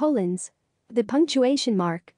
colons. The punctuation mark